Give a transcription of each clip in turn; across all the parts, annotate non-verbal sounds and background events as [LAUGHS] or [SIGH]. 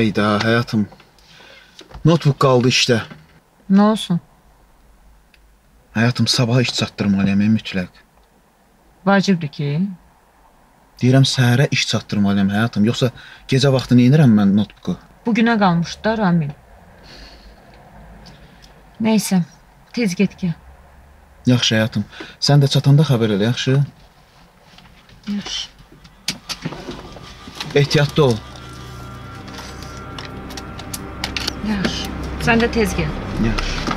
Ayda həyatım. Notebook qaldı işdə. Nə olsun? Həyatım sabah iş çatdırmalıyam mütləq. Vacibdir ki, Deyirəm səhərə iş çatdırmalıyam həyatım, yoxsa gecə vaxtı nə edirəm mən notebooku? bu günə qalmışdı da Ramil. Nəysə, tez get gəl. Yaxşı həyatım. Sən də çatanda xəbər elə, yaxşı? Yaxşı. Ehtiyatlı ol. Yaxşı. Sən də tez gəl. Yaxşı.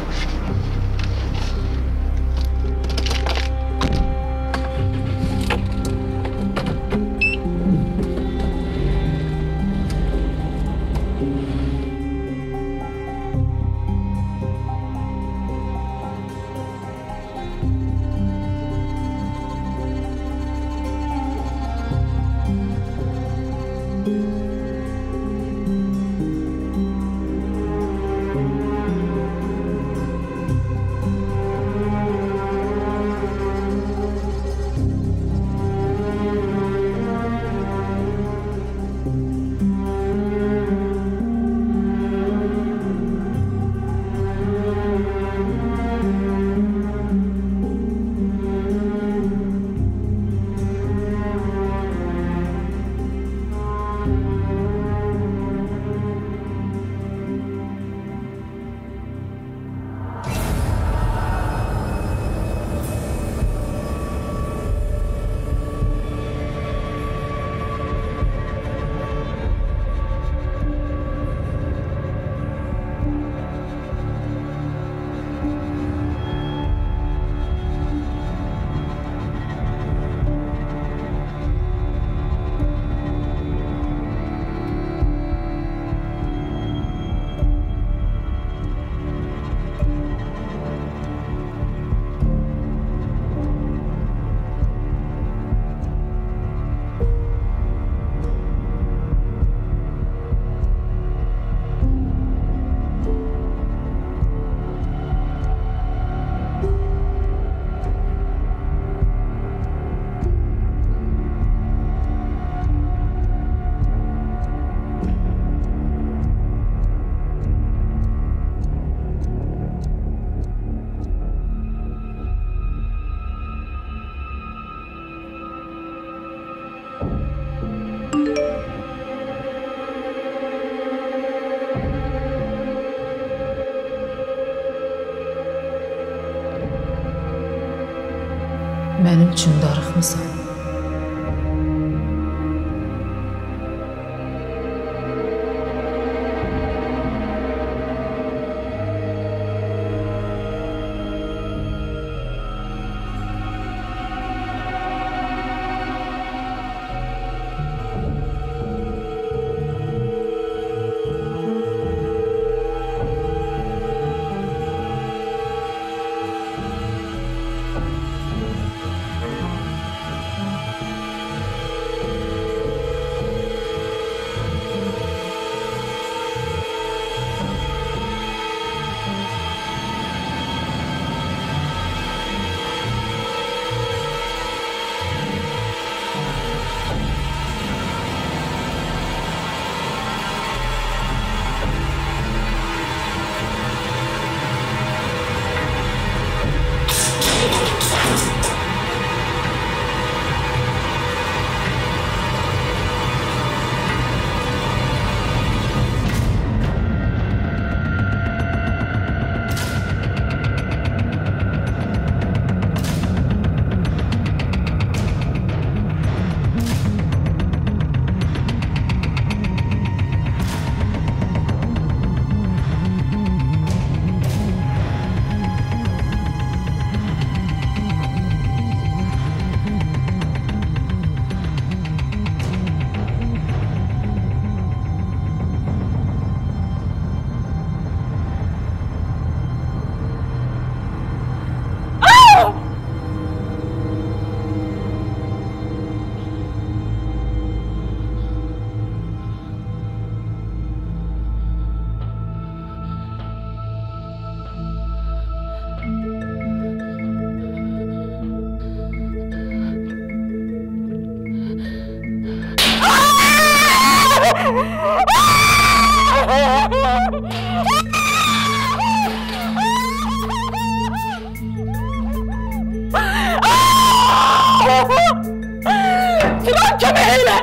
Filan kömək elə!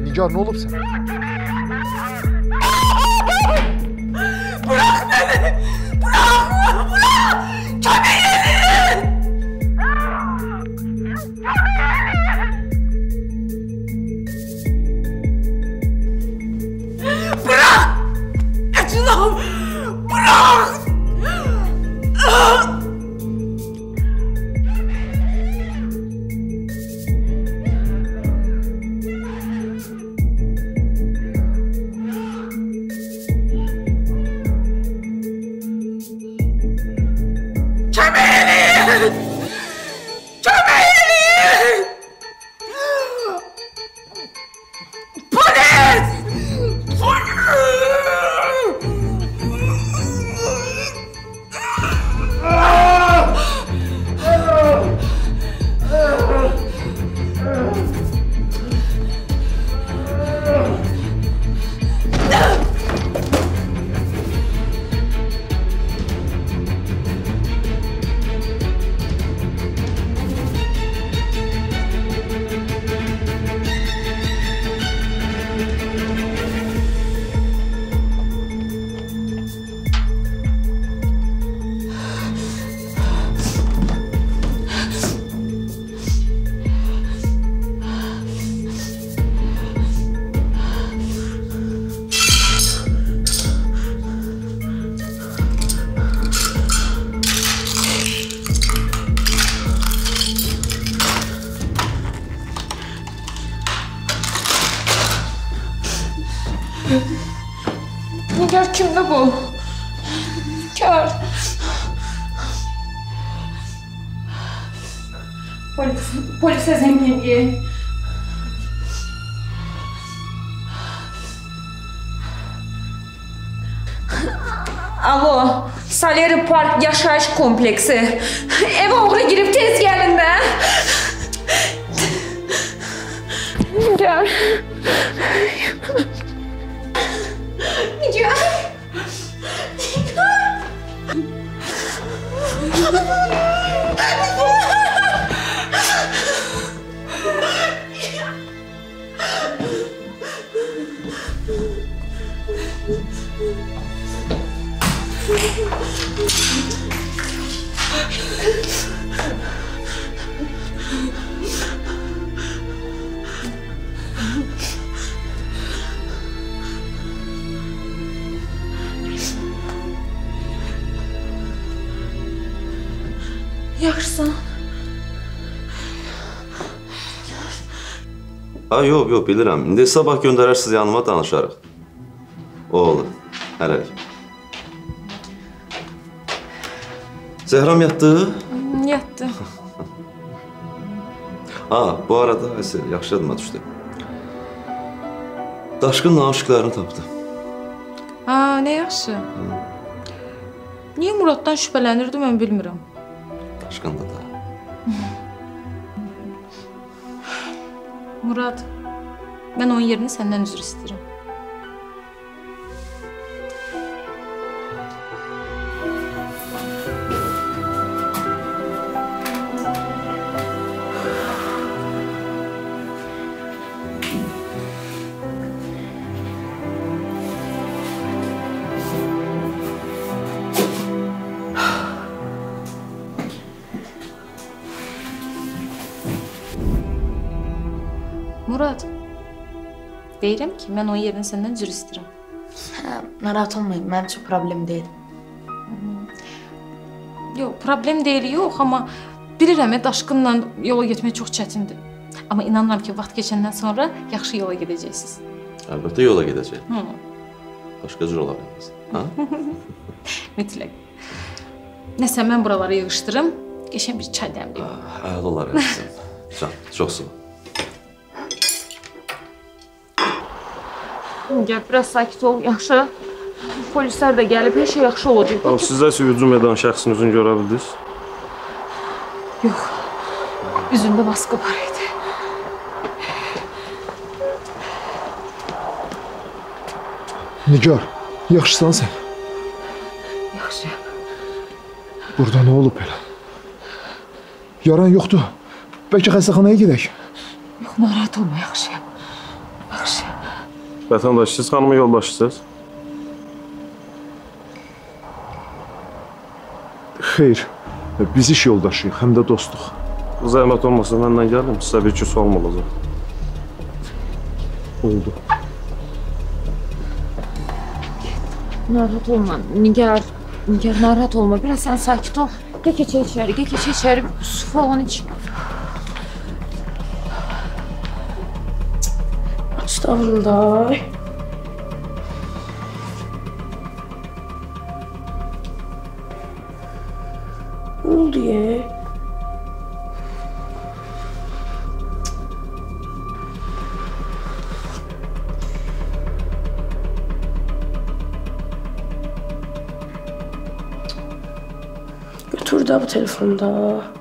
Nigar nə olub sənə? komplexe yox, yox, bilirəm. İndi sabah göndərərsiniz yanıma danışarıq. O olur. Hələlik. Zəhram yatdı? Yatdı. [LAUGHS] Ha, bu arada Aysel, yaxşı yadıma düşdü. Daşqın naşıqlarını tapdı. Ha, nə yaxşı. Niyə Muraddan şübhələnirdi mən bilmirəm. Daşqın da da. Murad, mən onun yerinə səndən üzr istəyirəm. Deyirəm ki, mən onun yerinə səndən üzr istəyirəm. Hə, narahat olmayın, mənim üçün problem deyil. Yox, problem deyil, yox, amma bilirəm, daşqınla yola getmək çox çətindir. Amma inanıram ki, vaxt keçəndən sonra yaxşı yola gedəcəksiniz. Əlbəttə yola gedəcək. Hı, Başqa cür ola bilməz. Ha? [LAUGHS] mütləq. Nəsə mən buraları yığışdırım, qəşəng bir çay dəmləyim. Əla olar əzizim. Can, çox sağ ol. Gel biraz sakit ol, yaxşı. Polislər də gəlib, hər şey yaxşı olacaq. Tamam, siz də hücum edən şəxsin üzünü görə bildiniz? Yox. Üzündə baskı var idi. Nigar, yaxşısan sən? Yaxşıyam. Burada nə olub belə? Yaran yoxdur. Bəlkə xəstəxanaya gedək. Yox, narahat olma, yaxşıyam. Yaxşıyam. Vətəndaş, siz xanıma yoldaşsınız? Xeyr. Biz iş yoldaşıyıq, həm də dostuq. Zəhmət olmasa məndən gəlin, sizə bir iki sualım olacaq. Oldu. Narahat olma, Nigar. Nigar narahat olma. Biraz sen sakit ol. Gel keçe içeri, gel keçe içeri. Su falan iç. Estağfurullah. Ne oldu ya? Götür de bu telefonda.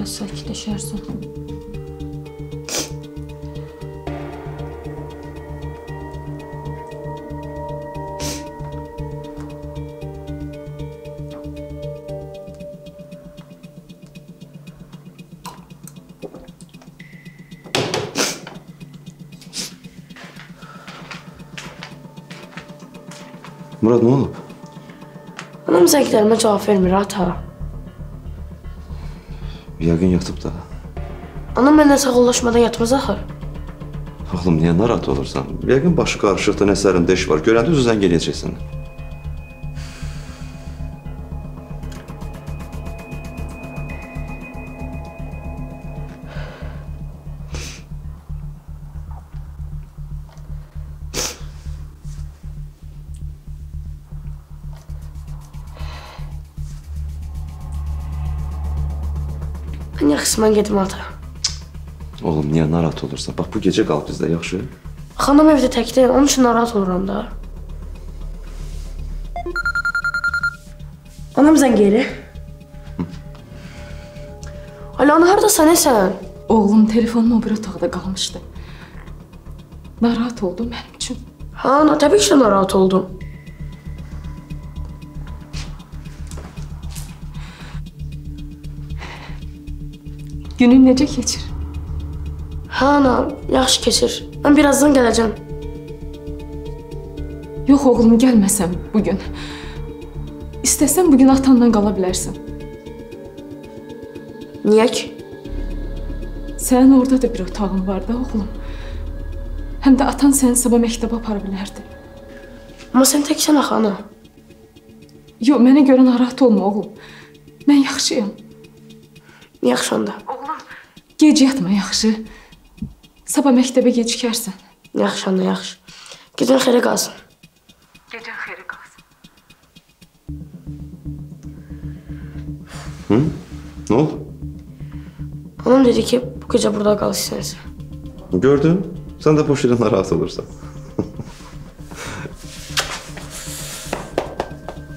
Biraz sakitleşersin. Murad nə olub? Anam zənglərimə cavab vermir ata. Yəqin yatıb da. Anam mənlə sağollaşmadan yatmaz axı. Oğlum niyə narahat olursan? Yəqin başı qarışıqdır, nəsə əlində iş var. Görəndə özü zəng eləyəcəksən. Mən gedim ata. Oğlum niyə narahat olursan? Bax bu gecə qal bizdə, yaxşı? Xanım evdə təkdir, onun üçün narahat oluram da. Anam zəng edir. Alo, ana hardasan sən? Oğlum telefonum o bir otaqda qalmışdı. Narahat oldum mənim üçün. Ha, ana, təbii ki narahat oldum. Günün necə keçir? Ha, ana, yaxşı keçir. Mən birazdan gələcəm. Yox oğlum, gəlməsən bu gün. İstəsən bu gün atanla qala bilərsən. Niyə ki? Sənin orada da bir otağın var da oğlum. Həm də atan səni sabah məktəbə apara bilərdi. Amma sən təksən axı, ana. Yox, mənə görə narahat olma oğlum. Mən yaxşıyam. Yaxşı onda. Gec yatma, yaxşı. Sabah məktəbə gecikərsən. Yaxşı ana, yaxşı. Gecən xeyrə qalsın. Gecən xeyir qalsın. Nə oldu? Anam dedi ki, bu gecə burada qal istəyirsən. Gördün? Sən də boş yerə narahat olursan.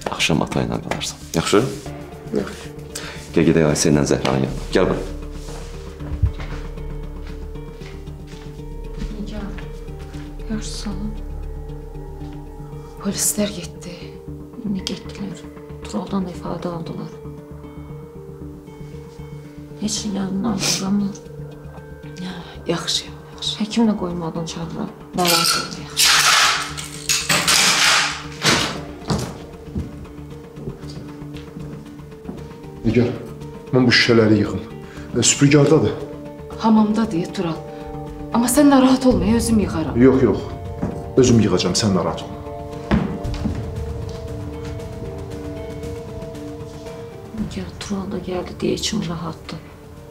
Axşam ata ilə qalarsan. Yaxşı? Yaxşı. Gəl gedək Aysə ilə Zəhranın yanına. Gəl bura. Polislər getdi. İndi getdilər. Turaldan da ifadə aldılar. Heç yanından duramır. Yaxşıyam, yaxşı. Həkim də qoymadan çağırır. Narahat olma, yaxşı. Nigar, mən bu şüşələri yığım. E, Süpürgədadır. Hamamda deyə Tural. Amma sən narahat olma, özüm yığaram. Yox, yox. Özüm yığacağam, sən narahat olma. Ya Tural da gəldi deyə içim rahatdır.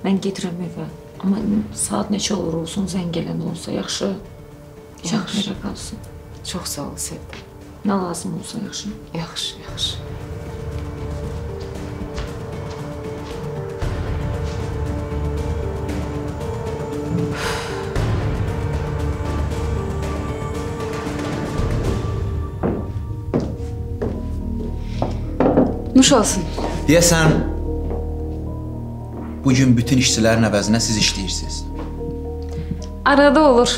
Mən gedirəm evə. Amma saat neçə olur olsun zəng gələn olsa yaxşı. Uşaqlara qalsın. Çox sağ ol Sevda. Nə lazım olsa yaxşı. Yaxşı, yaxşı. Nuş olsun. Deyəsən bu gün bütün işçilərin əvəzinə siz işləyirsiniz. Arada olur.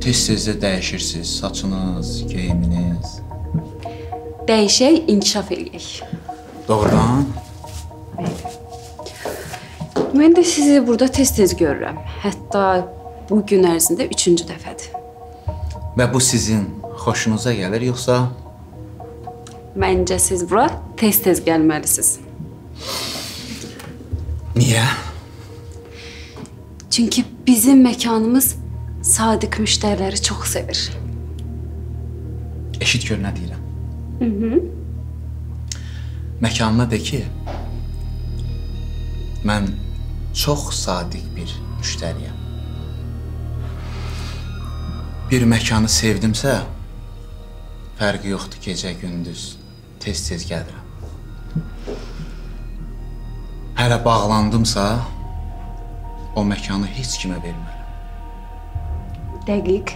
Tez-tez də dəyişirsiniz saçınız, geyiminiz. Dəyişək, inkişaf eləyək. Doğrudan? Mən də sizi burada tez-tez görürəm. Hətta bu gün ərzində üçüncü dəfədir. Və bu sizin xoşunuza gəlir yoxsa Məncə siz bura tez-tez gəlməlisiniz. Niyə? Çünki bizim məkanımız sadiq müştəriləri çox sevir. Eşit gör nə deyirəm. Mhm. Məkanına de ki, mən çox sadiq bir müştəriyəm. Bir məkanı sevdimsə, fərqi yoxdur gecə gündüz, tez-tez gəlirəm. Hələ bağlandımsa, o məkanı heç kimə vermərəm. Dəqiq.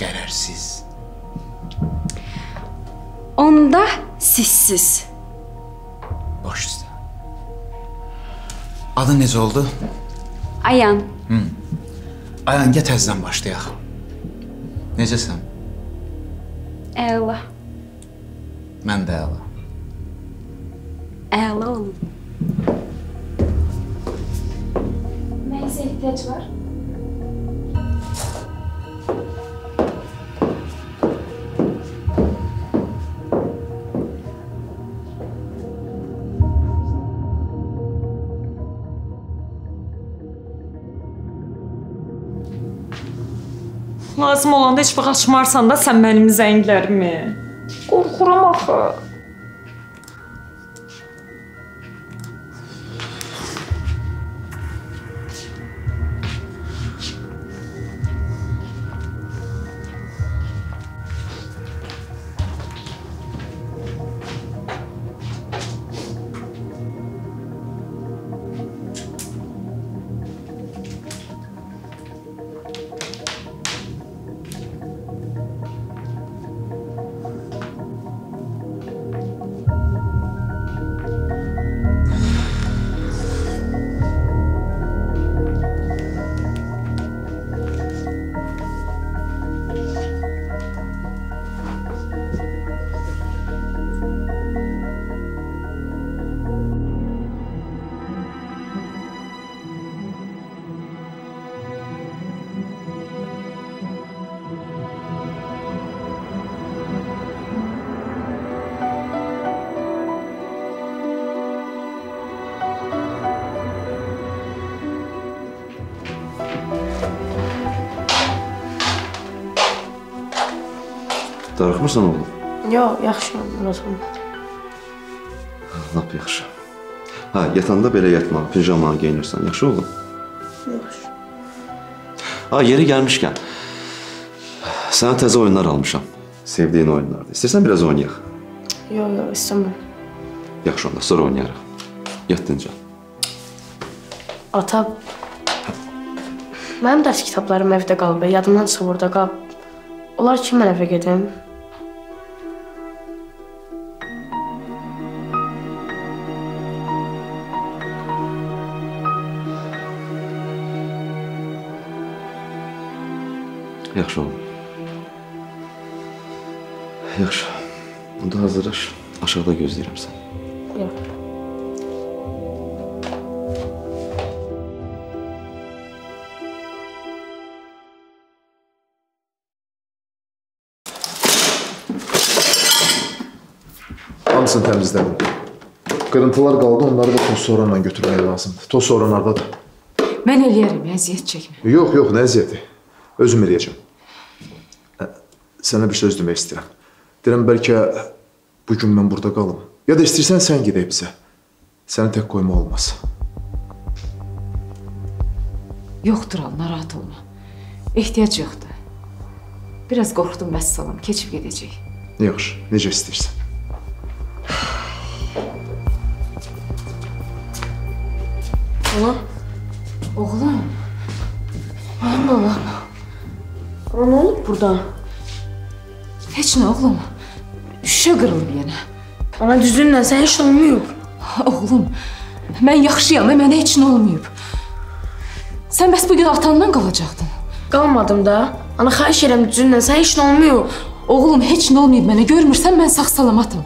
Qərərsiz. Onda sizsiz. Baş üstə. Adın necə oldu? Ayan, Ayan, gəl təzədən başlayaq. Necəsən? əla. Mən də əla. Əla olun. Mənsə ehtiyac var. Lazım olanda heç vaxt açmarsan da sən mənim zənglərimi. Qorxuram axı. Darıxmırsan oğlum? Yox, yaxşıyam, oğlum. Lap yaxşı. Ha, yatanda belə yatma, pijamanı geyinirsən. Yaxşı oğlum? Yaxşı. Ha, yeri gəlmişkən. Sənə təzə oyunlar almışam. Sevdiyin oyunlardır. İstərsən biraz oynayaq. Yox, yox, istəmirəm. Yaxşı onda, sonra oynayarıq. Yat dincəl. Ata, mənim dərs kitablarım evdə qalıb, yadımdan çıxıb orada qalıb. Onlar ki, mən evə gedim. Yaxşı. Onda hazırlaş. Aşağıda gözləyirəm səni. Yox. Hamısını təmizlədim. Qırıntılar qaldı, onları da toz soranla götürmək lazımdır. Toz soran hardadır? Mən eləyərəm, əziyyət çəkmə. Yox, yox, nə əziyyəti. Özüm eləyəcəm. Sənə bir söz demək istəyirəm. Deyirəm bəlkə bu gün mən burada qalım. Ya da istəyirsən sən gedək bizə. Səni tək qoymaq olmaz. Yoxdur al, narahat olma. Ehtiyac yoxdur. Biraz qorxdum vəssalam, keçib gedəcək. Yaxşı, necə istəyirsən. Ana, Oğlum, mənim balam. ana nə olub burada? Heç nə oğlum. Şüşə qırılıb yenə. Ana düzünlə sən heç olmayıb. Oğlum, mən yaxşıyam, mənə heç nə olmayıb. Sən bəs bu gün atandan qalacaqdın. Qalmadım da. Ana xahiş edirəm düzünlə sən heç nə olmayıb. Oğlum, heç nə olmayıb mənə. Görmürsən mən sağ-salamatım.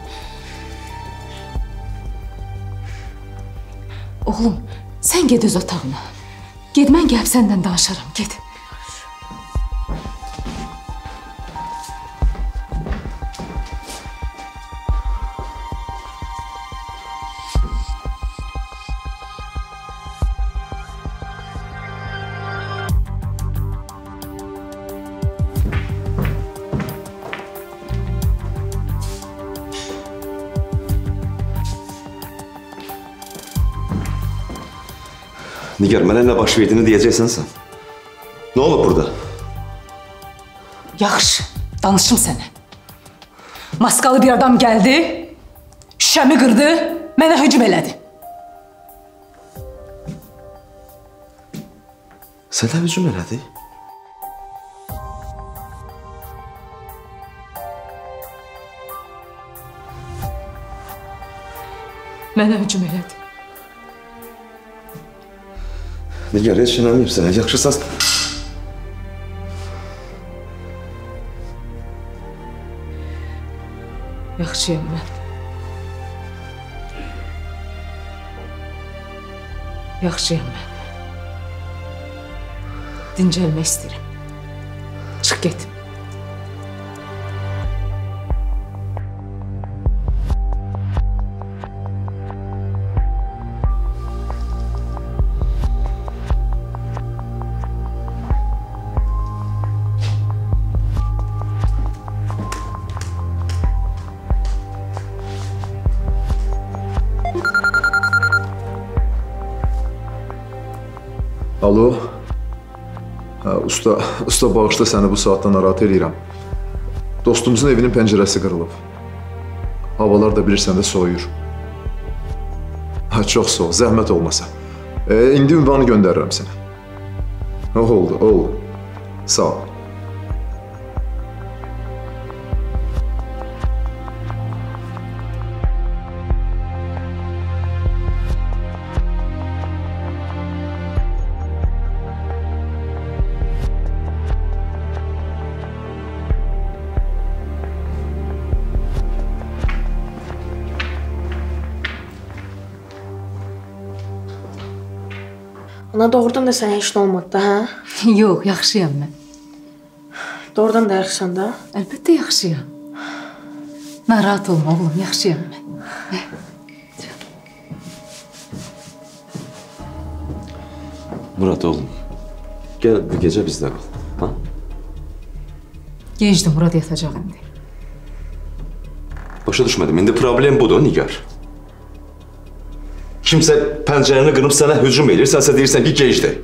Oğlum, sən get öz otağına. Get, mən gəlib səndən danışaram. Get. Nigar, mənə nə baş verdiyini deyəcəksən sən. Nə olub burada? Yaxşı, danışım sənə. Maskalı bir adam gəldi, şüşəmi qırdı, mənə hücum elədi. Sənə hücum elədi? Mənə hücum elədi. Nigar, heç inanmayıbsan. Yaxşısan. Yaxşıyam mən. Yaxşıyam mən. Dincəlmək istəyirəm. Çıx get. Alo. Hə, usta, usta bağışla səni bu saatda narahat eləyirəm. Dostumuzun evinin pəncərəsi qırılıb. Havalar da bilirsən də soyuyur. Hə, çox ol, zəhmət olmasa. E, indi ünvanı göndərirəm sənə. Hə, oldu, oldu. Sağ ol. Ana doğrudan da sən heç nə olmadı da, hə? [LAUGHS] Yox, yaxşıyam mən. Doğrudan da yaxşısan da. Əlbəttə yaxşıyam. Narahat olma oğlum, yaxşıyam mən. Murad oğlum, gəl bu gecə bizdə qal. Ha? Gecdir, Murad yatacaq indi. Başa düşmədim. İndi problem budur, Nigar. Kimsə pəncərəni qırıb sənə hücum edir, sənsə deyirsən ki, gecdir.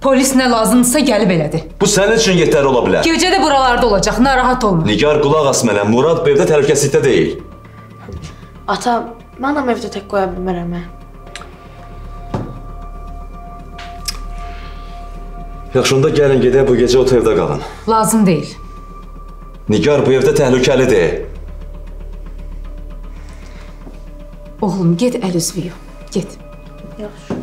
Polis nə lazımdırsa gəlib elədi. Bu sənin üçün yetərli ola bilər. Gecə də buralarda olacaq, narahat olma. Nigar qulaq as mənə. Murad bu evdə təhlükəsizlikdə deyil. Ata, mən anam evdə tək qoya bilmərəm mən. Yaxşı, onda gəlin gedək bu gecə o evdə qalın. Lazım deyil. Nigar bu evdə təhlükəlidir. Oğlum, get əl üzvü yu. Get. Yaxşı.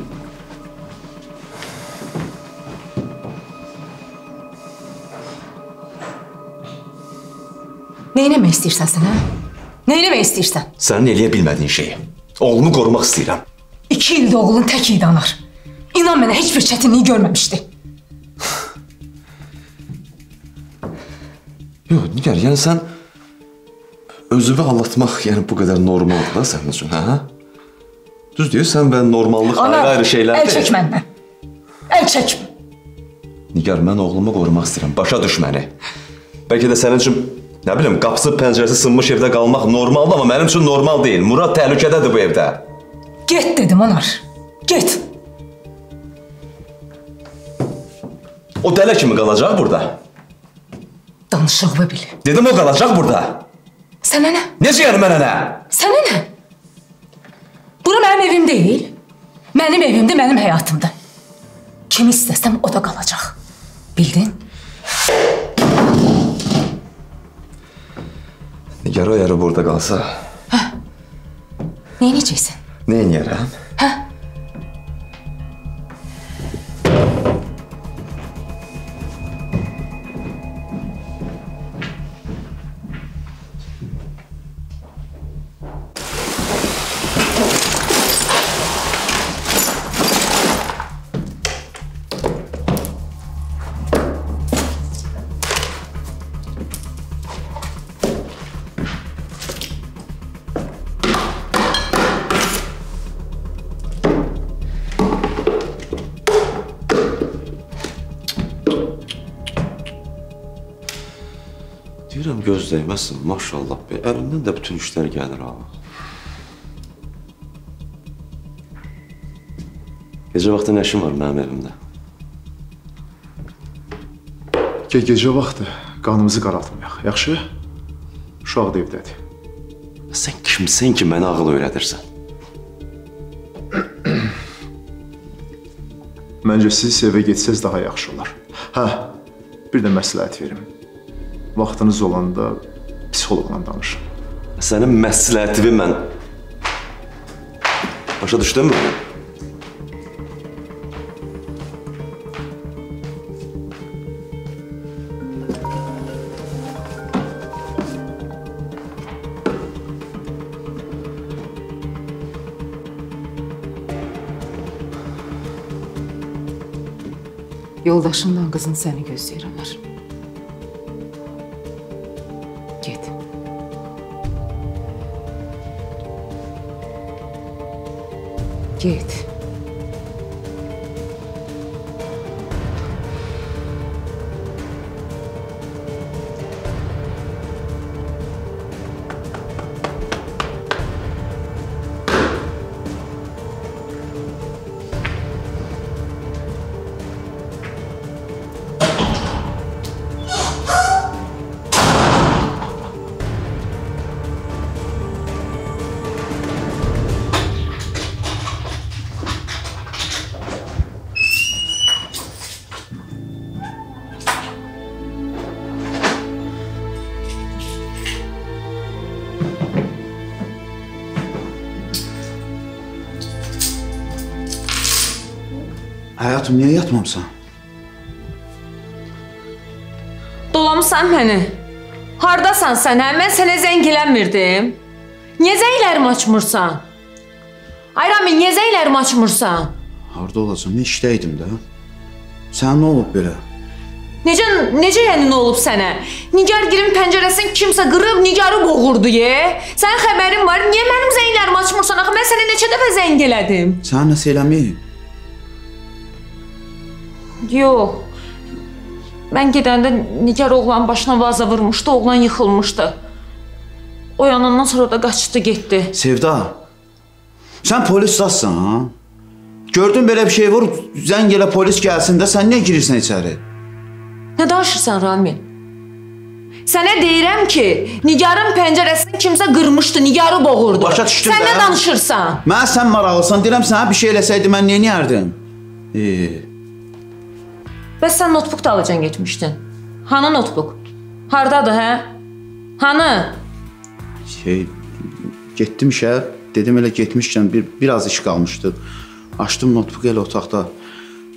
Nə etmək istəyirsən sən, hə? Nə etmək istəyirsən? Sənin eləyə bilmədiyin şeyi. Oğlumu qorumaq istəyirəm. İki ildə oğlun tək idi anar. İnan mənə heç bir çətinlik görməmişdi. Yox, Nigar, yəni sən özünü aldatmaq, yəni bu qədər normaldır da sənin üçün, hə? Düz deyirsən və normallıq ayrı-ayrı şeylərdir. əl çək məndən. Əl çək. Nigar, mən oğlumu qorumaq istəyirəm. Başa düş məni. Bəlkə də sənin üçün, nə bilim, qapısı, pəncərəsi sınmış evdə qalmaq normaldır, amma mənim üçün normal deyil. Murad təhlükədədir bu evdə. Get dedim anar. Get. O dələ kimi qalacaq burada. Danışığımı bil. Dedim o qalacaq burada. Sənə nə? Necə yəni mənə nə? Sənə nə? Bura mənim evim deyil. Mənim evimdir, mənim həyatımdır. Kim istəsəm o da qalacaq. Bildin? Nigar o yarı burada qalsa, Nə edəcəksən? nə edərəm? Deyirəm göz dəyməsin, maşallah be. Əlindən də bütün işlər gəlir ha. Gecə vaxtı nə işin var mənim evimdə? Ge gecə vaxtı qanımızı qaraltmayaq. Yaxşı? Uşaq da evdədir. Sən kimsən ki, mənə ağıl öyrədirsən? Məncə siz evə getsəz daha yaxşı olar. Hə, bir də məsləhət verim. Vaxtınız olanda psixoloqla danışın. Sənin məsləhətini mən Başa düşdün mü? Yoldaşınla qızın səni gözləyirlər. Get. Get. Həyatım, niyə yatmamısan? Dolamısan məni. Hardasan sən? Hə? Mən sənə zəng eləmirdim. Niyə zənglərimi açmırsan? Ay Rami, niyə zənglərimi açmırsan? Harda olacam? İşdəydim də. Sən nə olub belə? Necə necə yəni nə olub sənə? Nigar girin pəncərəsini kimsə qırıb Nigarı boğurdu ye. Sənin xəbərin var? Niyə mənim zənglərimi açmırsan? Axı mən sənə neçə dəfə zəng elədim? Sən nəsə eləməyib? Yox. Mən gedəndə Nigar oğlanın başına vaza vurmuşdu, oğlan yıxılmışdı. Oyanandan sonra da qaçdı, getdi. Sevda, sən polis zatsan, ha? Gördün belə bir şey vur, zəng elə polis gəlsin də sən niyə girirsən içəri? Nə danışırsan Rami? Sənə deyirəm ki, Nigarın pəncərəsini kimsə qırmışdı, Nigarı boğurdu. Başa düşdüm Sən də. nə danışırsan? Mən sən maraqlısan, deyirəm sənə bir şey eləsəydi mən niyə edərdim? E, Bəs sən notebook da alacan getmişdin. Hanı notebook? Hardadır, hə? Hanı? şey getdim işə, dedim elə getmişkən bir biraz iş qalmışdı. Açdım notebook elə otaqda.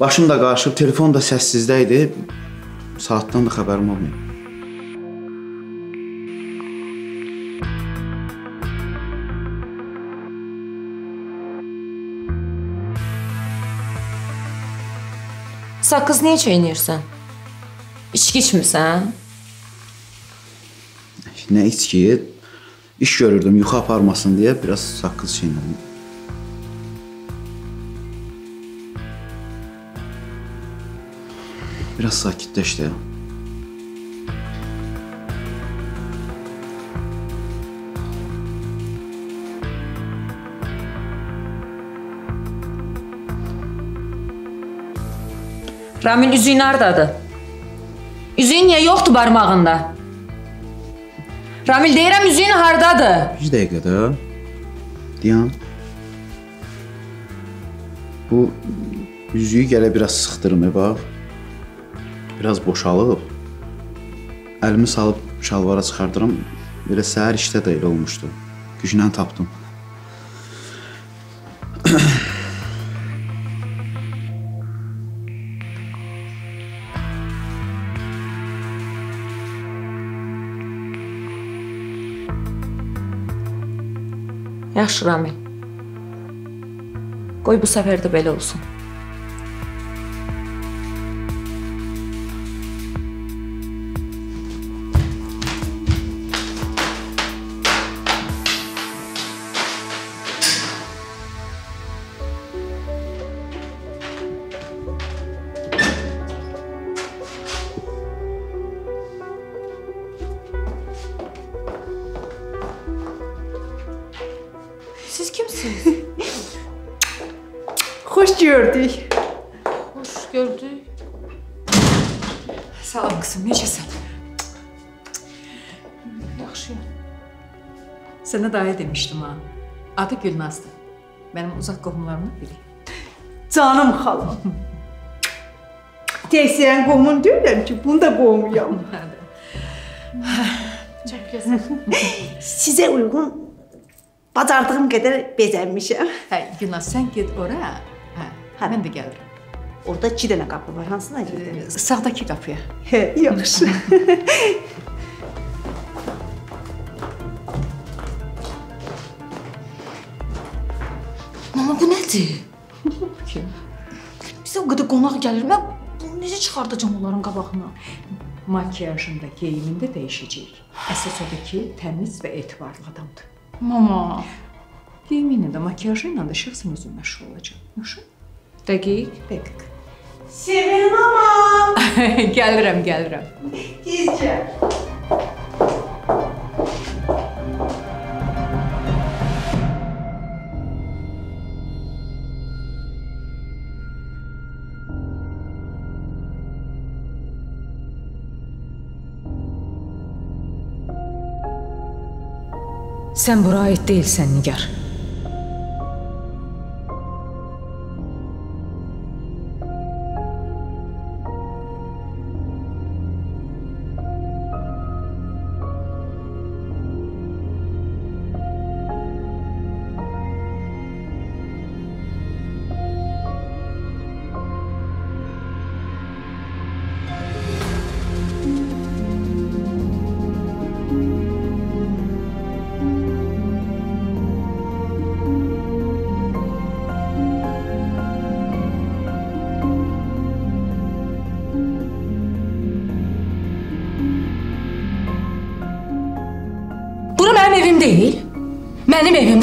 Başım da qarışıb, telefon da səssizdə idi. Saatdan da xəbərim olmayıb. Sen kız niye çeynirsən? İçki içmisən? Ne içkiyi? İş görürdüm yuxu aparmasın diye biraz sakız çiğnedim. Biraz sakitleşti ya. Ramil üzüyün hardadır? Üzüyün niyə yoxdur barmağında? Ramil deyirəm üzüyün hardadır? Bir dəqiqə də. Dayan. Bu üzüyü gələ biraz sıxdırım, e, bax. Biraz boşalıb. Əlimi salıb şalvara çıxardıram. Belə səhər işdə də elə olmuşdu. Güclə tapdım. Yaxşı Ramil. Qoy bu səfər də belə olsun. Yaxşıyam. Sənə daha demişdim ha. Adı Gülnazdır. Mənim uzaq qohumlarımdan biri. Canım xalam. Təkcə qohumun deyirəm ki, bunu da qohumuyam. [LAUGHS] Çox gözəl. Sizə uyğun bacardığım qədər bezənmişəm. Hə, Gülnaz sən get ora. Hə, Hə. mən də gəlirəm. Orada 2 dənə qapı var. Hansına gedirəm? Sağdakı qapıya. Hə, yaxşı. [LAUGHS] nədir? [LAUGHS] Bizə o qədər qonaq gəlir. Mən bunu necə çıxardacağam onların qabağına? Makiyajında, geyimində dəyişəcək. Əsas odur ki, təmiz və etibarlı adamdır. Mama, Geyimi də, makiyajı ilə də şəxsən özün məşğul olacaq. Yaxşı? dəqiq. Dəqiq. Sevil mama. [LAUGHS] gəlirəm, gəlirəm. Tezcə. Sən bura aid deyilsən, Nigar.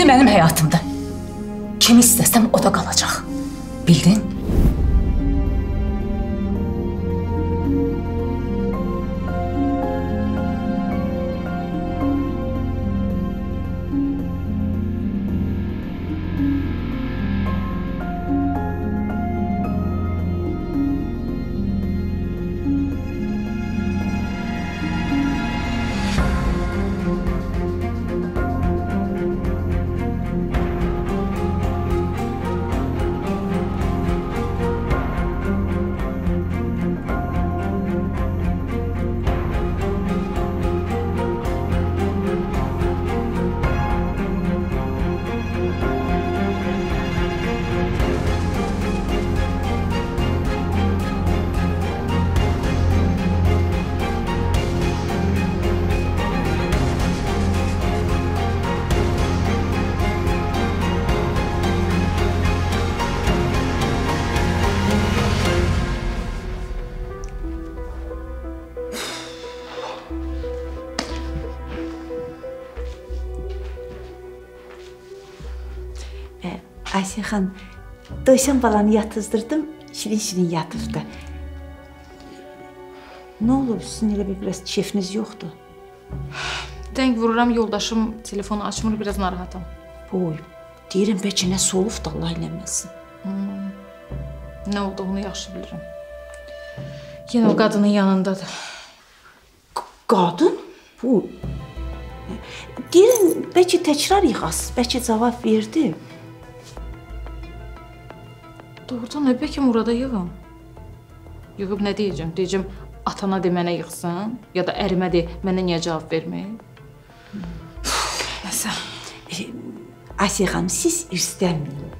Mənim evimdir, mənim həyatımdır. Kim istəsəm o da qalacaq. Bildin? Ayşə xan, Döyşən balanı yatızdırdım, şirin-şirin yatırdı. Nə olub? Sizin elə bir biraz keyfiniz yoxdur. Dəng vururam, yoldaşım telefonu açmır, biraz narahatam. Boy. Deyirəm bəlkə nə solub da Allah eləməsin. Nə olduğunu yaxşı bilirəm. Yenə o qadının yanındadır. Qadın? Bu Deyirəm, bəlkə təkrar yığasız, bəlkə cavab verdi. Doğrudan nə bəlkə Murada yığım? Yığıb nə deyəcəm? Deyəcəm atana de mənə yığsın, ya da ərimə de mənə niyə cavab vermir? Nəsə. Asiyə xanım, siz üstənməyin.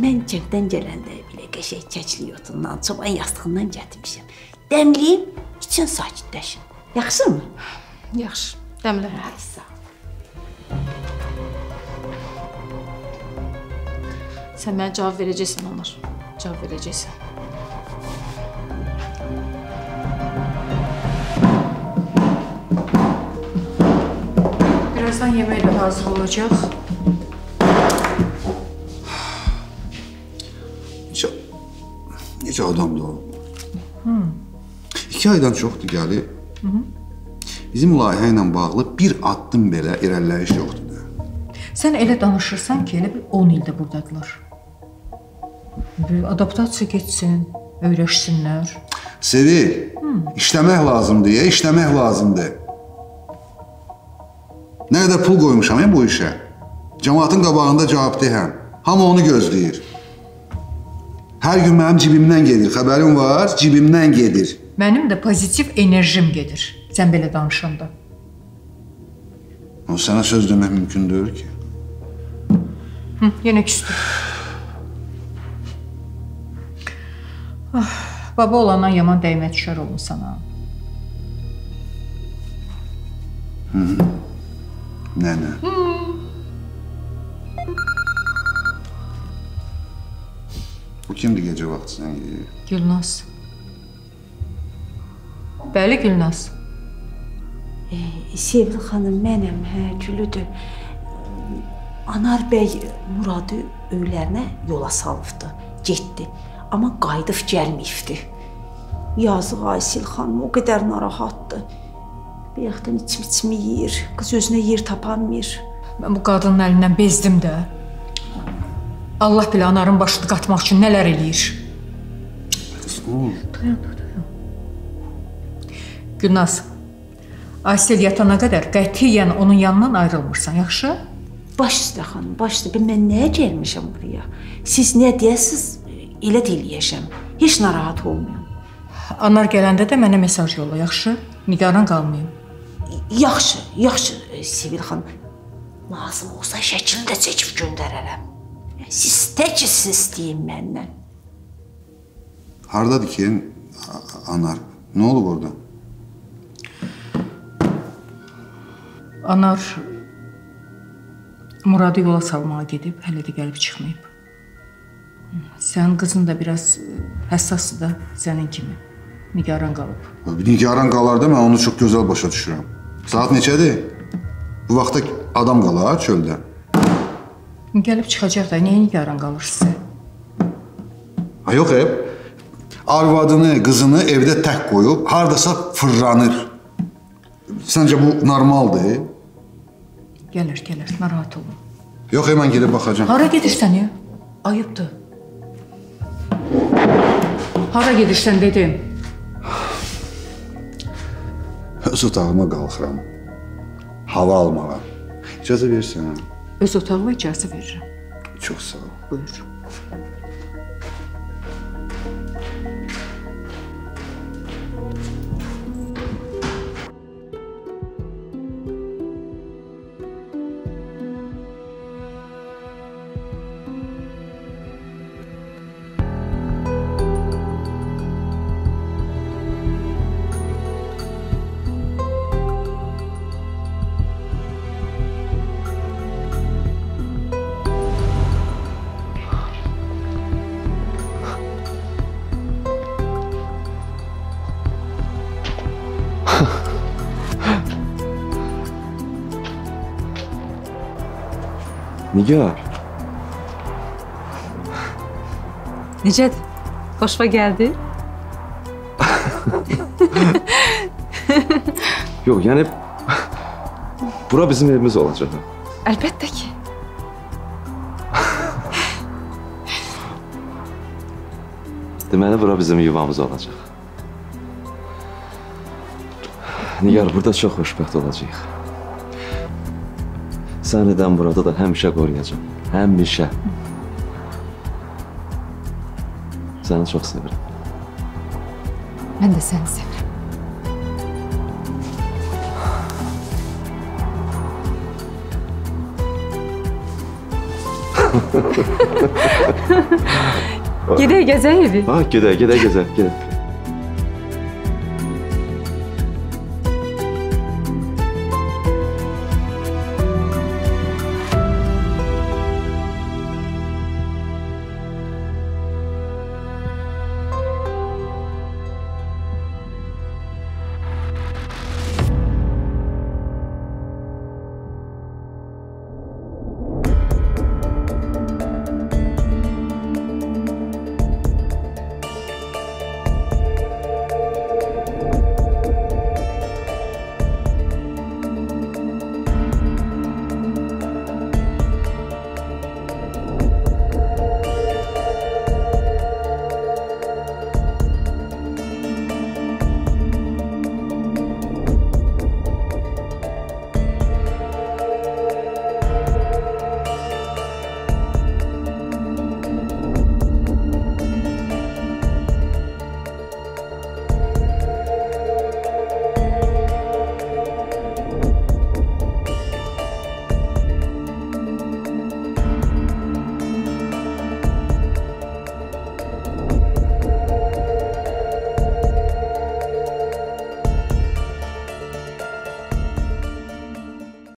Mən kənddən gələndə belə qəşəng çəkli yotundan, çoban yastığından gətirmişəm. Dəmləyib, için sakitləşin. Yaxşımı? Yaxşı. Dəmlə. Sağ ol. Sən mənə cavab verəcəksən Anar. Cavab verəcəksən. Birazdan yemək də hazır olacaq. Necə, necə adamdır o? İki aydan çoxdur gəli. Bizim layihə ilə bağlı bir addım belə irəliləyiş yoxdur. Sən elə danışırsan ki, elə bil 10 ildə burdadılar. Adaptasiya keçsin, öyrəşsinlər. Sevil, işləmək lazımdır, ya, işləmək lazımdır. Nə qədər pul qoymuşam ya bu işə. Cəmaatın qabağında cavabdehəm. Hamı onu gözləyir. Hər gün mənim cibimdən gedir. Xəbərin var? Cibimdən gedir. Mənim də pozitiv enerjim gedir. Sən belə danışanda. O sənə söz demək mümkün deyil ki. Hı, yenə küstüm. Ah, baba olandan yaman dəymə düşər olmusan ha. Hı -hı. Nənə. Bu kimdir gecə vaxtı sən yeyir? Gülnaz. Bəli Gülnaz. E, Sevil xanım mənəm, hə, Gülüdür. Anar bəy Muradı öylərinə yola salıbdı, getdi. Amma qayıdıb gəlməyibdi. Yazıq Aysil xanım o qədər narahatdır. Bayaqdan içim-içimi yeyir, qız özünə yer tapanmır. Mən bu qadının əlindən bezdim də. Allah bilə anarın başını qatmaq üçün nələr eləyir. Dayan, dayan. Gülnaz, Aysel yatana qədər qətiyyən onun yanından ayrılmırsan, yaxşı? Baş üstə xanım, baş üstə. Mən nəyə gəlmişəm buraya? Siz nə deyəsiz, elə də eləyəcəm. Heç narahat olmayın. Anar gələndə də mənə mesaj yolla, yaxşı? Nigaran qalmayım. Yaxşı, yaxşı Sevil xanım. Lazım olsa şəklini də çəkib göndərərəm. Siz tək siz istəyin məndən. Hardadır ki, Anar? Nə olub orada? Anar Muradı yola salmağa gedib, hələ də gəlib çıxmayıb. Sənin qızın da biraz həssasdır da sənin kimi. Nigaran qalıb. Nigaran qalar da mən onu çox gözəl başa düşürəm. Saat neçədir? Bu vaxtda adam qalar çöldə. Gəlib çıxacaq da, niyə nigaran qalırsınız? Ha yox, ev. Arvadını, qızını evdə tək qoyub hardasa fırlanır. Səncə bu normaldır? Gəlir, gəlir, narahat olma. Yox, mən gedib baxacağam. Hara gedirsən ya? Ayıbdır. Hara gedirsən dedim. Öz otağıma qalxıram. Hava almağa. İcazə versən. Öz otağıma icazə verirəm. Çox sağ ol. Buyur. Nigar. Necədir? Xoşva gəldi? Yox, yəni bura bizim evimiz olacaq. Əlbəttə ki. Deməli bura bizim yuvamız olacaq. Nigar, burada çox xoşbəxt olacağıq. Səni də burada da həmişə qoruyacağam. Həmişə. Səni çox sevirəm. Mən də səni sevirəm. [LAUGHS] Gedək gəzək evi. Ha, gedək, gedək gəzək, gedək.